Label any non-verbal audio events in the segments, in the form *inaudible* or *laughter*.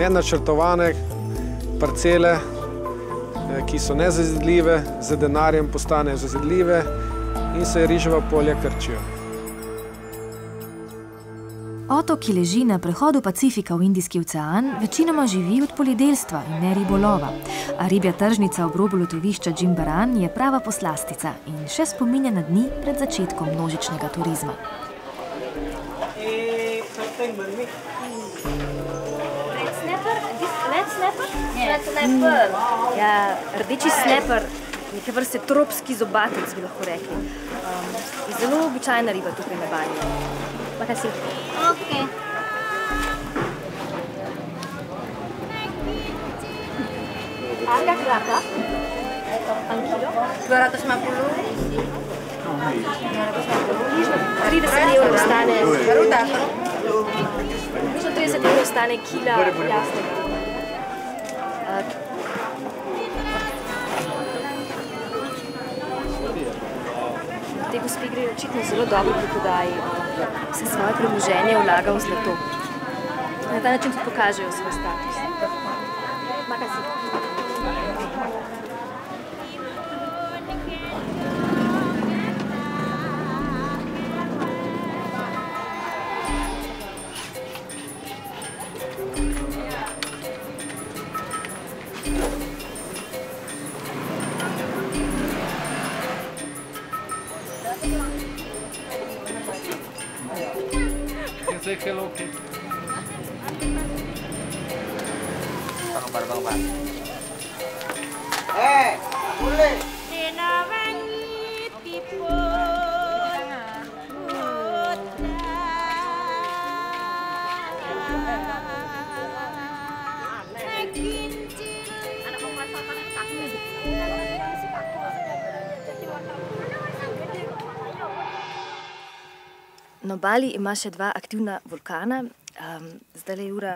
nenačrtovane parcele, eh, ki so nezazidljive, z denarjem postanejo zazidljive in se riževa polja krčijo. Otok, ki leži na prehodu Pacifika v Indijski ocean, večinoma živi od poljedelstva in ne ribolova. A ribja tržnica ob robu lotovišča Džimbaran je prava poslastica in še spominja na dni pred začetkom množičnega turizma. Ja, rdeči sneper, neke vrste tropski zobatec bi lahko rekli. Um, zelo običajna riba tukaj na Balju. Makaj si. Okay. Harga berapa? kilo? 250. 30 evrov stane. Približno 30 evrov stane kila jasnega. Gospe gre očitno zelo dobro pri prodaji. Vse svoje premoženje vlaga v zlato. Na ta način tudi pokažejo svoj status. Maka si. Na Bali ima še dva aktivna vulkana. Um, zdaj je ura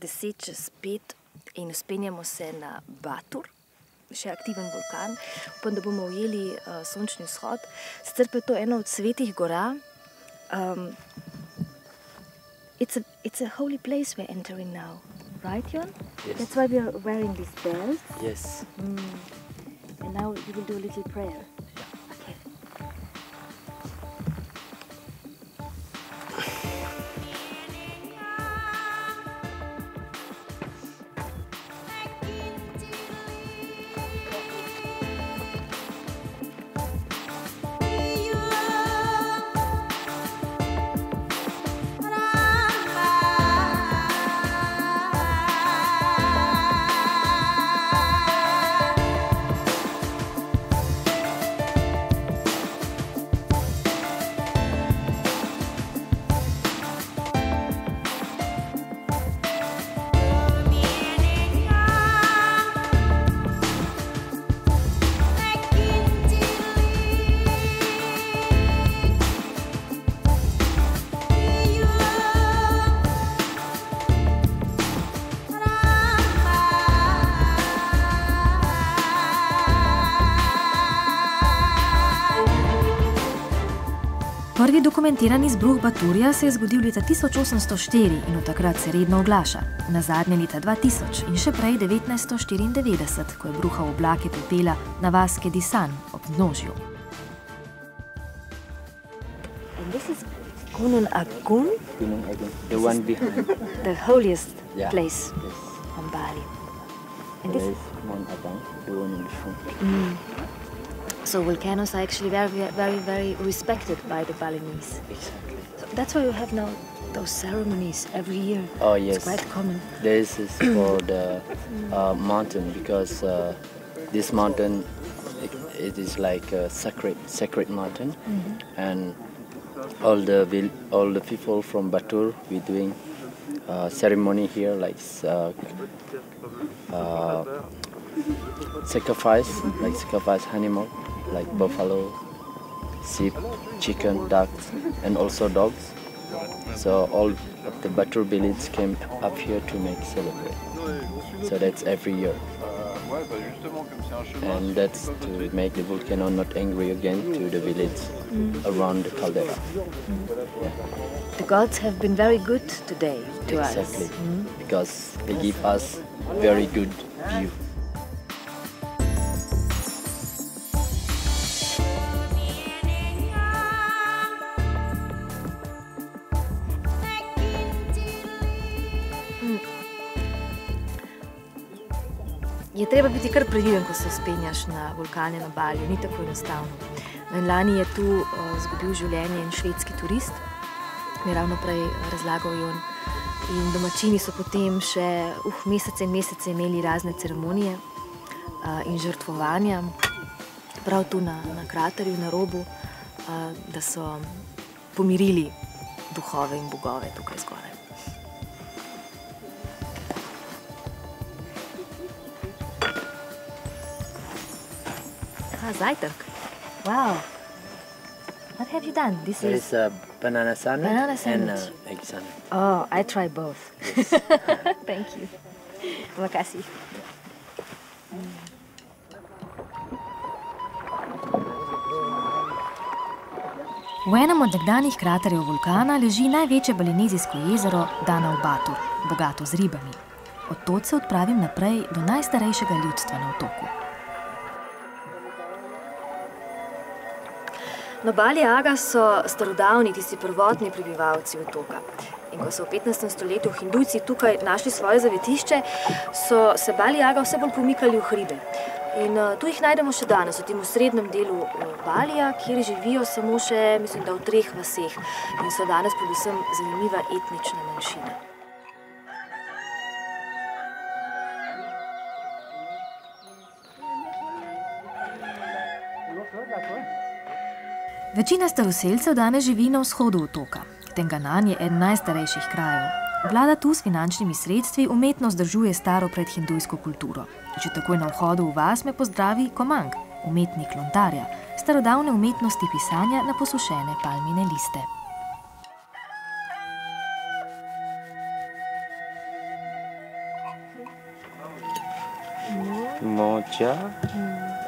10 čez 5 in spenjamo se na Batur, še aktiven vulkan. Upam, da bomo ujeli uh, sončni vzhod. Sicer pa je to ena od svetih gora. Um, it's, a, it's a holy place we're entering now, right, Jon? Yes. That's why we are wearing these bells. Yes. And now you will do a little prayer. Prvi dokumentirani izbruh Baturja se je zgodil leta 1804 in od takrat se redno oglaša. Na zadnje leta 2000 in še prej 1994, ko je bruhal oblake pepela na vas Kedisan ob množju. And this is Gunung Agung, Gunung Agung, the one behind. the holiest Yeah. place Yes. on Bali. And this, is Mount Abang, the one in the front. So volcanoes are actually very, very, very respected by the Balinese. Exactly. So that's why you have now those ceremonies every year. Oh It's yes. quite common. This is *clears throat* for the uh, mountain because uh, this mountain it, it is like a sacred sacred mountain, and all the all the people from Batur we doing uh, ceremony here like uh, uh, sacrifice like sacrifice animal like buffalo, sheep, chicken, ducks, and also dogs. So all of the Batur village came up here to make celebrate. So that's every year. and that's to make the volcano not angry again to the village mm. around the caldera. Mm. The gods have been very good today to exactly, us. because they give us very good view. Treba biti kar previden, ko se spenjaš na vulkane na Balju, ni tako enostavno. No, in lani je tu uh, izgubil življenje en švedski turist, mi je ravno prej razlagal Jon. In domačini so potem še uh, mesece in mesece imeli razne ceremonije uh, in žrtvovanja, prav tu na, na kraterju, na robu, uh, da so pomirili duhove in bogove tukaj zgoraj. Ah, zajtrk. Wow. What have you done? This There is. is a banana sandwich Banana and sandwich. uh, egg sandwich. Oh, I try both. *laughs* Thank you. Terima kasih. V enem od nekdanjih kraterjev vulkana leži največje balinezijsko jezero Dana v Batur, bogato z ribami. Od tod se odpravim naprej do najstarejšega ljudstva na otoku. Na Bali Aga so starodavni, tisti prvotni prebivalci otoka. In ko so v 15. stoletju hindujci tukaj našli svoje zavetišče, so se Bali Aga vse bolj pomikali v hribe. In uh, tu jih najdemo še danes, v tem srednjem delu uh, Balija, kjer živijo samo še, mislim, da v treh vaseh in so danes predvsem zanimiva etnična manjšina. Večina staroseljcev danes živi na vzhodu otoka. Tenganan je eden najstarejših krajev. Vlada tu s finančnimi sredstvi umetno zdržuje staro predhindujsko kulturo. Že takoj na vhodu v vas me pozdravi Komang, umetnik lontarja, starodavne umetnosti pisanja na posušene palmine liste. Moja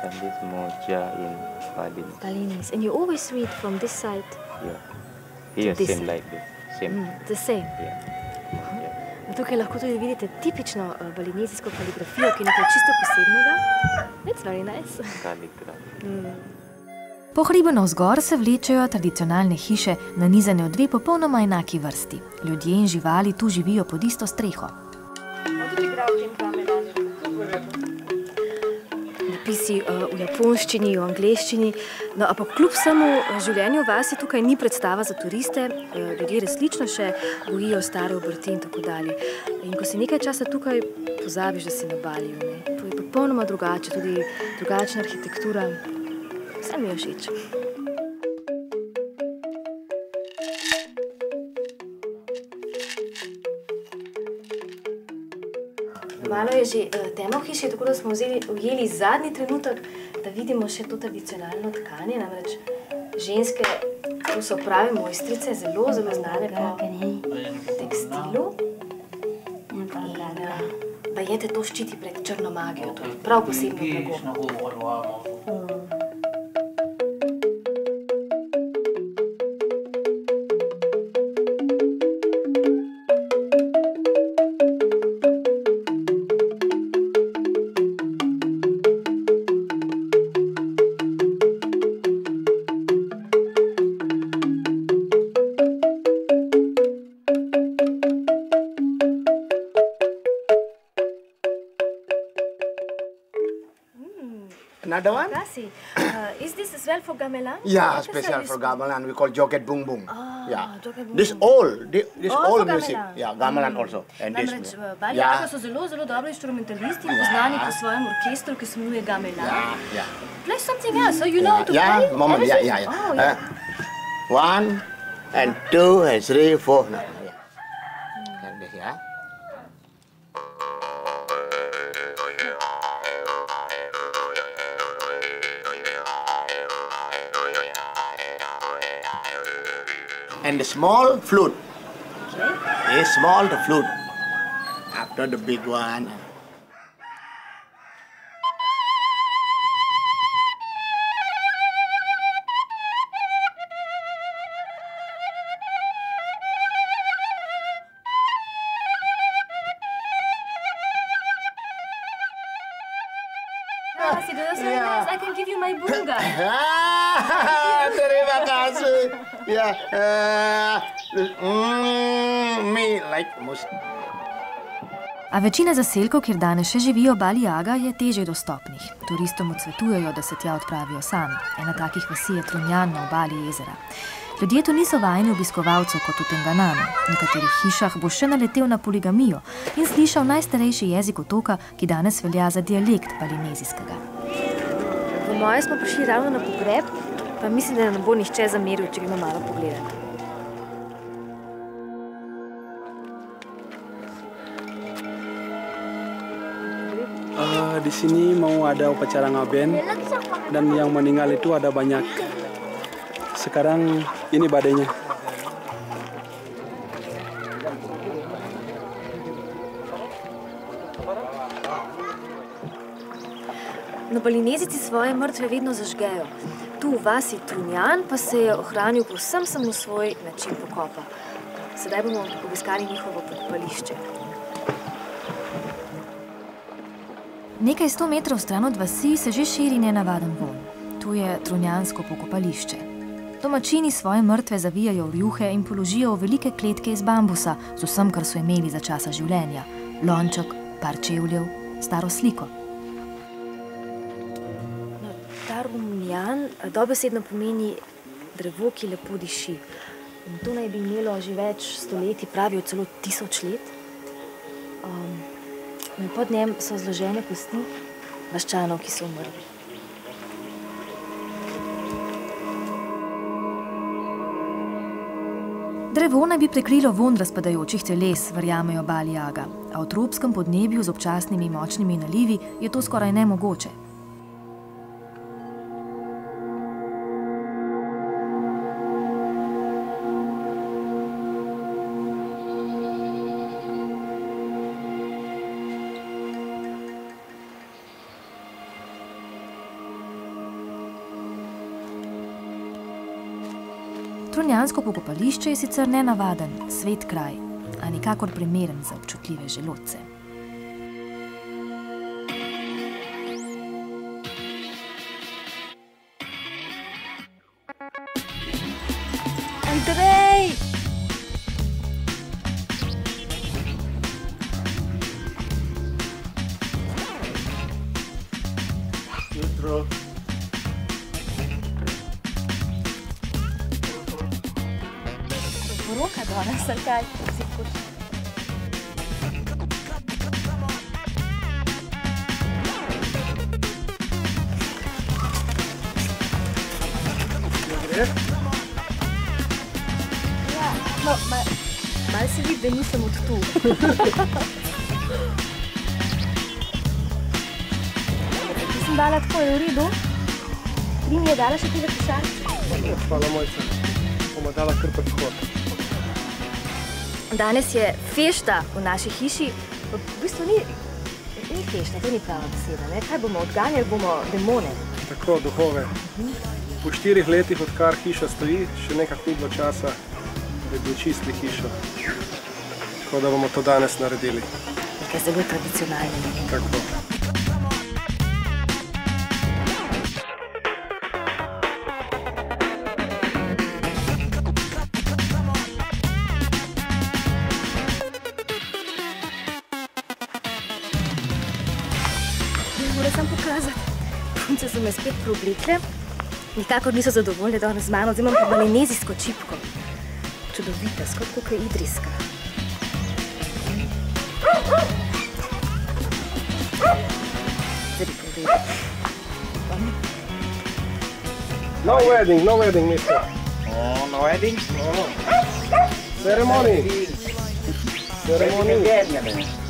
and this moja in Balinese. Balinese. And you always read from this side Yeah. Here this same side. like this. Same. the same. Yeah. yeah. Tukaj lahko tudi vidite tipično uh, balinezijsko kaligrafijo, ki je nekaj čisto posebnega. It's very nice. *laughs* Calligraphy. Po hribu navzgor se vlečejo tradicionalne hiše, nanizane v dve popolnoma enaki vrsti. Ljudje in živali tu živijo pod isto streho. Napisi uh, v japonščini, v angleščini, no, ampak kljub vsemu uh, življenju v vasi tukaj ni predstava za turiste, uh, ljudje resnično še gojijo stare obrti in tako dalje. In ko si nekaj časa tukaj, pozabiš, da si na Baliju. Ne? To je popolnoma drugače, tudi drugačna arhitektura. Vse mi je všeč. Malo je že uh, temno v hiši, tako da smo vzeli, ujeli zadnji trenutek, da vidimo še to tradicionalno tkanje. Namreč ženske, to so prave mojstrice, zelo, zelo znane po tekstilu. In, uh, Bajete to ščiti pred črno magijo, to je prav posebno blago. Another one? Kasi, uh, is this as well for gamelan? Yeah, special for gamelan. We call joget bung bung. Ah, yeah. bung This all, thi- this All all music. Yeah, gamelan also. And this. Namreč Bali yeah. so zelo, zelo dobri instrumentalisti, poznani po svojem orkestru, ki se imenuje gamelan. Yeah, yeah. Play something else, so you know how to yeah, play moment. Yeah, yeah, yeah. Oh, yeah. Uh, one and two and three, four. No, and small flute. Okay. Yes, small the flute. After the big one. Terima kasih dulu, Mas. I can give you my bunga. Terima kasih. Ya, eh, mm, me like most. A večina zaselkov, kjer danes še živijo Bali Aga, je teže dostopnih. Turistom odsvetujejo, da se tja odpravijo sami. Ena takih vasi je Trunjan na obali jezera. Ljudje tu niso vajeni obiskovalcev kot v Tengananu. V nekaterih hišah bo še naletel na poligamijo in slišal najstarejši jezik otoka, ki danes velja za dialekt balinezijskega. Po mojem smo prišli ravno na pogreb, pa mislim, da ne bo nihče zameril, če gremo malo pogledati. Uh, di sini mau ada upacara ngaben dan yang meninggal itu ada banyak. Sekarang ini badainya. No, balinezici svoje mrtve vedno zažgejo. Tu v vasi Trunjan pa se je ohranil povsem samo svoj način pokopa. Sedaj bomo obiskali njihovo pokopališče. Nekaj sto metrov stran od vasi se že širi nenavaden vonj. Tu je trunjansko pokopališče. Domačini svoje mrtve zavijajo v rjuhe in položijo v velike kletke iz bambusa z vsem, kar so imeli za časa življenja: lonček, par čevljev, staro sliko. Ta rumljan dobesedno pomeni drevo, ki lepo diši. In to naj bi imelo že več stoletij, pravijo celo tisoč let. Um, in pod njem so zložene kosti vaščanov, ki so umrli. Drevo naj bi prekrilo von razpadajočih teles, verjamejo Balijaga, a v tropskem podnebju z občasnimi močnimi nalivi je to skoraj nemogoče. Trunjansko pokopališče je sicer nenavaden, svet kraj, a nikakor primeren za občutljive želodce. Danes, ali kaj? Si kuš. Ja, no, ma, malo se vidi, da nisem od tu. Ti sem dala tako, je v redu? Ti mi je dala še tega košarca? Hvala, mojca. Bomo dala kar prehod. Danes je fešta v naši hiši. V bistvu ni, ni fešta, to ni prava beseda. Ne? Kaj bomo odganjali, bomo demone. Tako, duhove. Po štirih letih, odkar hiša stoji, še nekako ni bilo časa, da bi očistili hišo. Tako da bomo to danes naredili. Nekaj zelo tradicionalnega. Tako. Moram sam pokazati. Punce so me spet preoblekle. Nikakor niso zadovoljne danes z mano, zdaj imam pa balinezijsko čipko. Čudovita, skoraj kot je idrijska. Zdaj bi povedal. No wedding, no wedding, mister. Oh, no wedding? Ceremony. Ceremony. Ceremony.